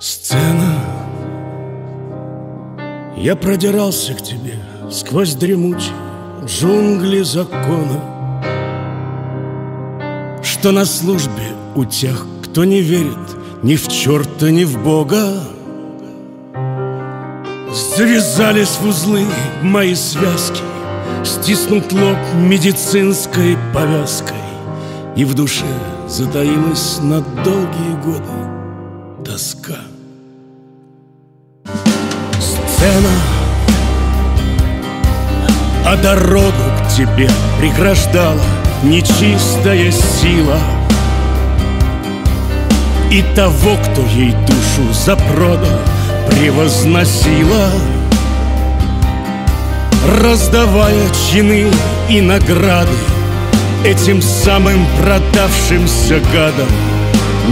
Сцена. Я продирался к тебе Сквозь дремучие джунгли закона. Что на службе у тех, кто не верит Ни в черта, ни в Бога. Завязались в узлы мои связки Стиснут лоб медицинской повязкой. И в душе затаилась на долгие годы тоска Сцена. А дорогу к тебе преграждала Нечистая сила. И того, кто ей душу запродал Превозносила. Раздавая чины и награды Этим самым продавшимся гадам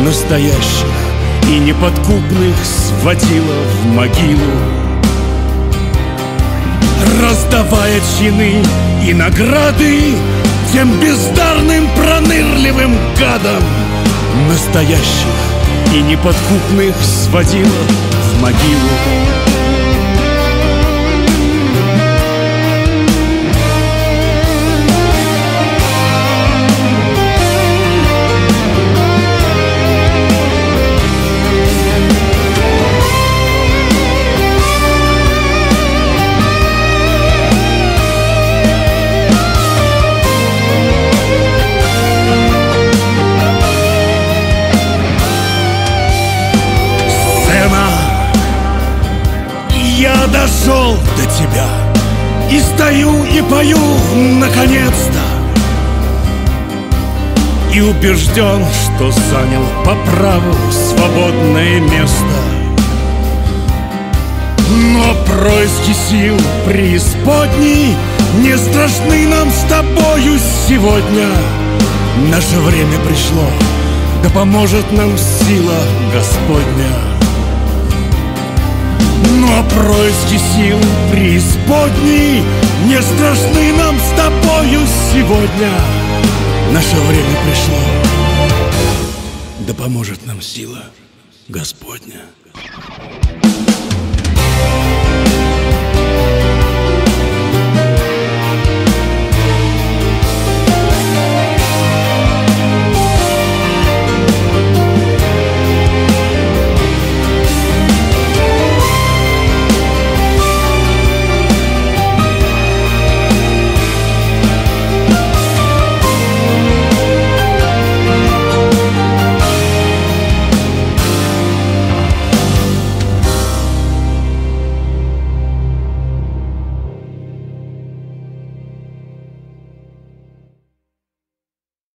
Настоящих и неподкупных сводила в могилу. Раздавая чины и награды Тем бездарным пронырливым гадам Настоящих и неподкупных сводила в могилу Я дошел до тебя И стою и пою наконец-то. И убежден, что занял по праву свободное место. Но происки сил преисподней Не страшны нам с тобою сегодня. Наше время пришло, да поможет нам сила Господня но происки сил преисподней Не страшны нам с тобою сегодня. Наше время пришло. Да поможет нам сила Господня